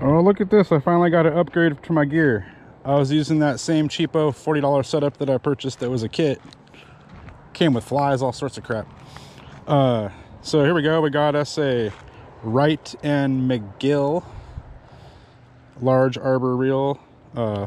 Oh, look at this. I finally got an upgrade to my gear. I was using that same cheapo $40 setup that I purchased that was a kit. Came with flies, all sorts of crap. Uh, so here we go. We got us a Wright and McGill large arbor reel uh,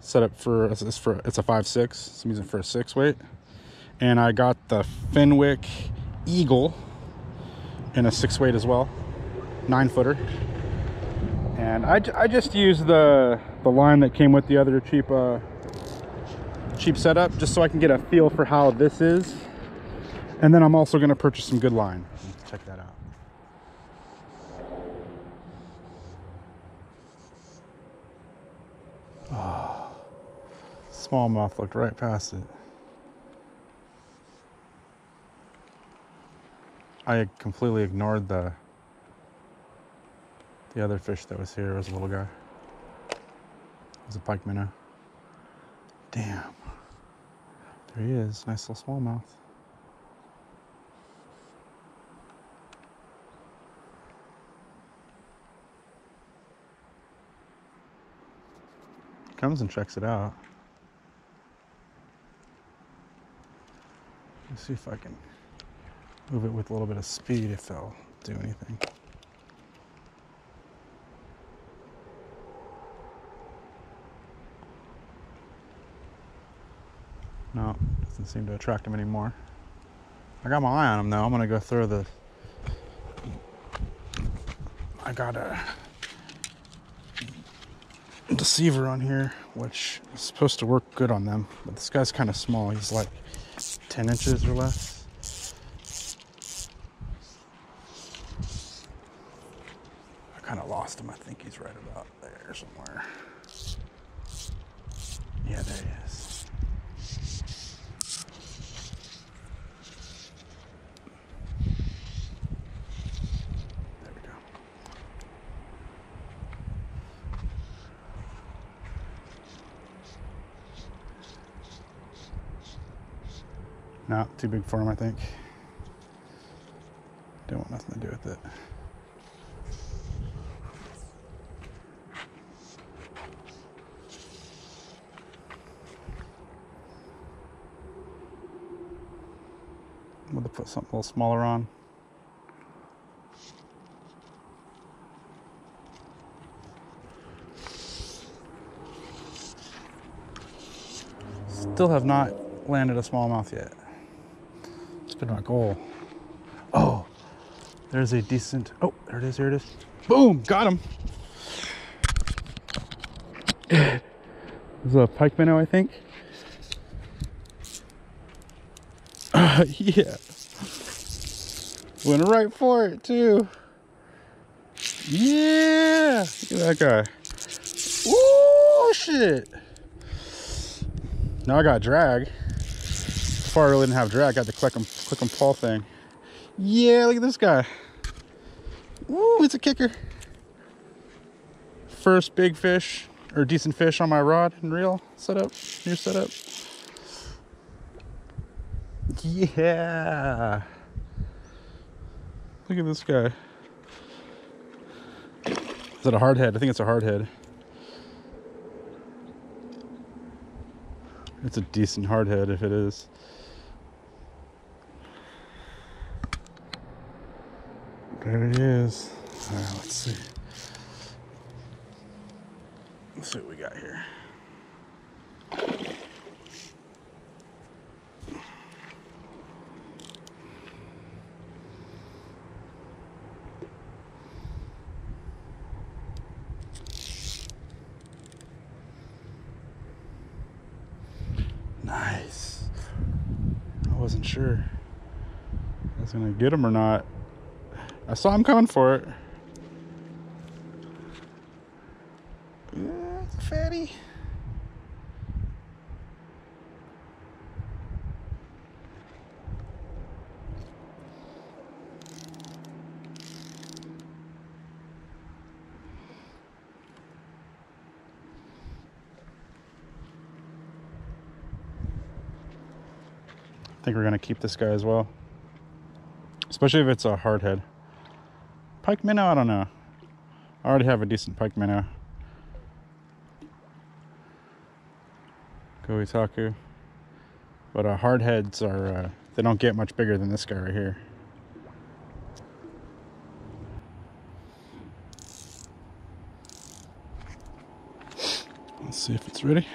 set up for it's for it's a five six. So I'm using for a six weight, and I got the Fenwick Eagle in a six weight as well, nine footer. And I, I just use the the line that came with the other cheap uh, cheap setup just so I can get a feel for how this is. And then I'm also going to purchase some good line. Check that out. Oh, smallmouth looked right past it. I completely ignored the the other fish that was here. Was a little guy. It was a pike minnow. Damn. There he is. Nice little smallmouth. Comes and checks it out. Let's see if I can move it with a little bit of speed if they'll do anything. No, doesn't seem to attract him anymore. I got my eye on him though. I'm gonna go throw the. I got a deceiver on here, which is supposed to work good on them, but this guy's kind of small. He's like 10 inches or less. I kind of lost him. I think he's right about there somewhere. Yeah, there he is. There we go. No, too big for him, I think. Don't want nothing to do with it. I'm going to put something a little smaller on. Still have not landed a smallmouth yet. Been my goal. Oh, there's a decent. Oh, there it is. Here it is. Boom! Got him. This is a pike minnow, I think. Uh, yeah. Went right for it too. Yeah! Look at that guy. Ooh, shit. Now I got drag. I really didn't have drag, I got the click and, click and paw thing. Yeah, look at this guy. Ooh, it's a kicker. First big fish or decent fish on my rod and reel setup, new setup. Yeah. Look at this guy. Is that a hard head? I think it's a hard It's a decent hard head if it is. There it is. All right, let's see. Let's see what we got here. Nice. I wasn't sure was gonna get him or not. I saw him coming for it. Yeah, it's a fatty. I think we're gonna keep this guy as well. Especially if it's a hard head. Pike minnow, I don't know. I already have a decent pike minnow. Koitaku. But uh, hardheads are, uh, they don't get much bigger than this guy right here. Let's see if it's ready.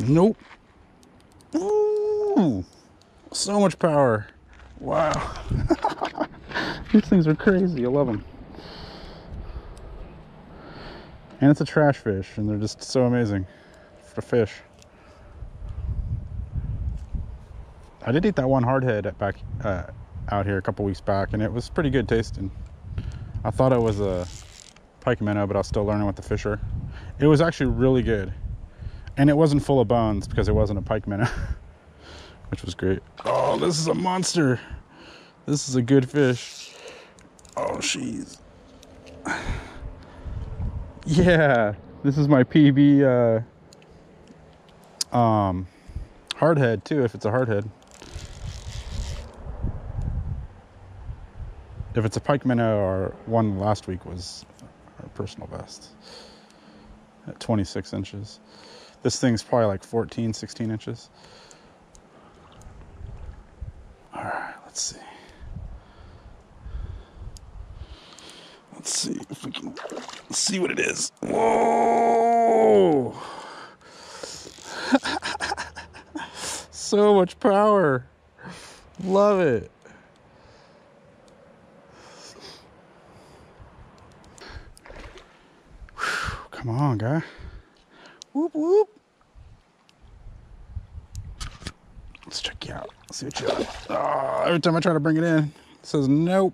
Nope. Ooh, so much power. Wow. These things are crazy. I love them. And it's a trash fish, and they're just so amazing for fish. I did eat that one hardhead back uh, out here a couple weeks back, and it was pretty good tasting. I thought it was a pike minnow, but I was still learning what the fish are. It was actually really good, and it wasn't full of bones because it wasn't a pike minnow, which was great. Oh, this is a monster! This is a good fish. Oh, jeez. Yeah, this is my PB uh, um, hardhead too, if it's a hardhead. If it's a pike minnow, our one last week was our personal best at 26 inches. This thing's probably like 14, 16 inches. All right, let's see. Let's see if we can see what it is. Whoa! so much power. Love it. Come on, guy. Whoop, whoop. Let's check you out. Let's see what you got. Oh, every time I try to bring it in, it says nope.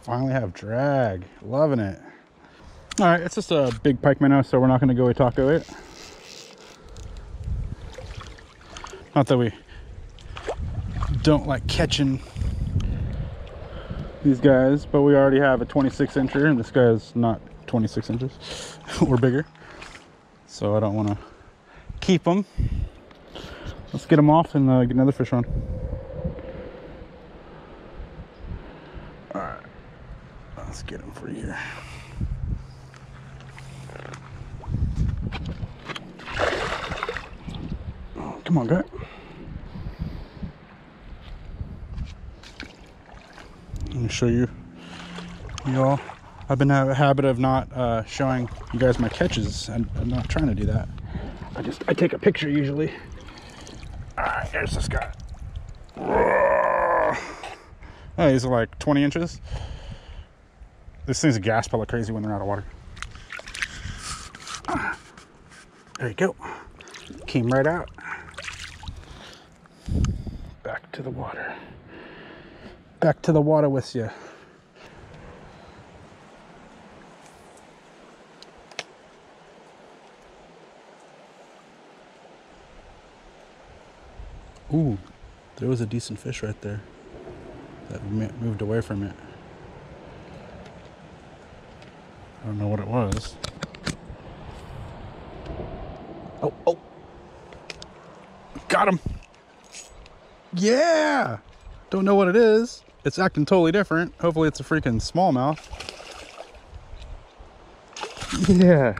Finally have drag. Loving it. All right, it's just a big pike minnow, so we're not going to go a taco it. Not that we don't like catching these guys, but we already have a 26 incher, and this guy is not 26 inches or bigger. So I don't want to keep them. Let's get them off and uh, get another fish on. All right, let's get them for you. Oh, come on, guy. Let me show you, y'all. I've been a habit of not uh, showing you guys my catches. I'm, I'm not trying to do that. I just I take a picture usually. All right, there's this guy. Oh, are like 20 inches. This thing's a gas pellet crazy when they're out of water. There you go. Came right out. Back to the water. Back to the water with you. Ooh, there was a decent fish right there that moved away from it. I don't know what it was. Oh, oh. Got him. Yeah. Don't know what it is. It's acting totally different. Hopefully it's a freaking smallmouth. Yeah.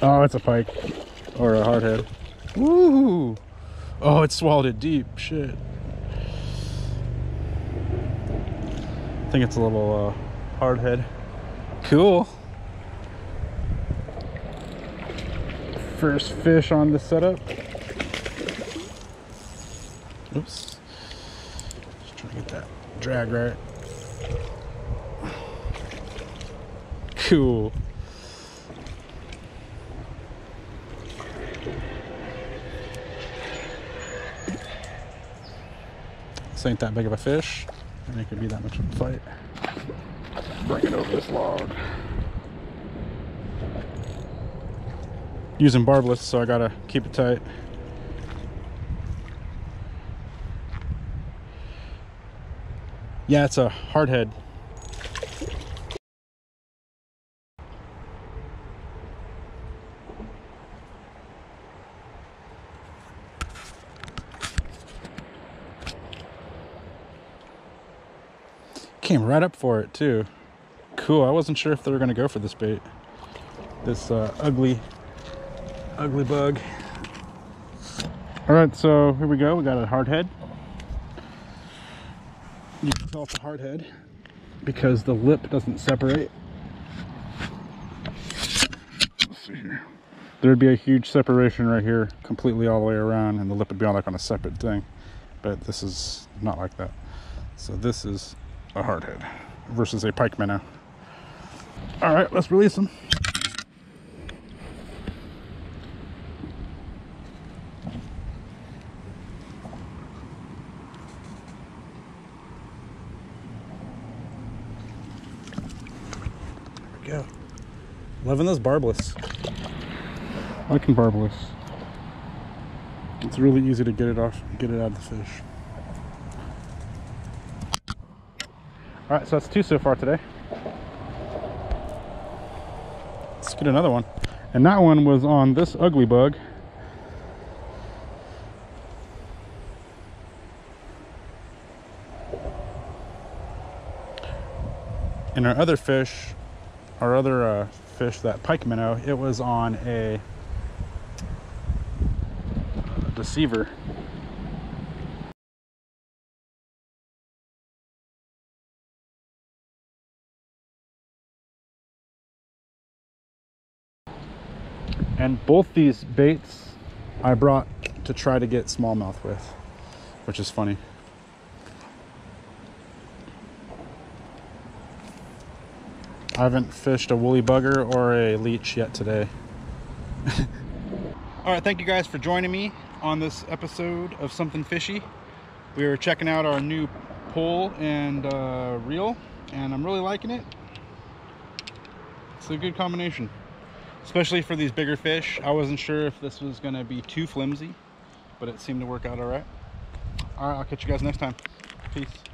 Oh, it's a pike. Or a hardhead. Woo! Oh, it swallowed it deep. Shit. I think it's a little uh, hardhead. Cool. First fish on the setup. Oops. Just trying to get that drag right. Cool. This ain't that big of a fish, and it could be that much of a fight bring it over this log. Using barbless, so I gotta keep it tight. Yeah, it's a hardhead. Came right up for it too. Cool. I wasn't sure if they were to go for this bait. This uh, ugly, ugly bug. All right, so here we go. We got a hard head. You can tell it's a hard head because the lip doesn't separate. Let's see here. There'd be a huge separation right here, completely all the way around, and the lip would be on like on a separate thing. But this is not like that. So this is a hard head versus a pike minnow. All right, let's release them. There we go. Loving those barbless. Liking barbless. It's really easy to get it off, get it out of the fish. All right, so that's two so far today. Let's get another one. And that one was on this ugly bug. And our other fish, our other uh, fish, that pike minnow, it was on a deceiver. And both these baits I brought to try to get smallmouth with, which is funny. I haven't fished a woolly bugger or a leech yet today. All right, thank you guys for joining me on this episode of Something Fishy. We were checking out our new pole and uh, reel, and I'm really liking it. It's a good combination, especially for these bigger fish. I wasn't sure if this was gonna be too flimsy, but it seemed to work out all right. All right, I'll catch you guys next time. Peace.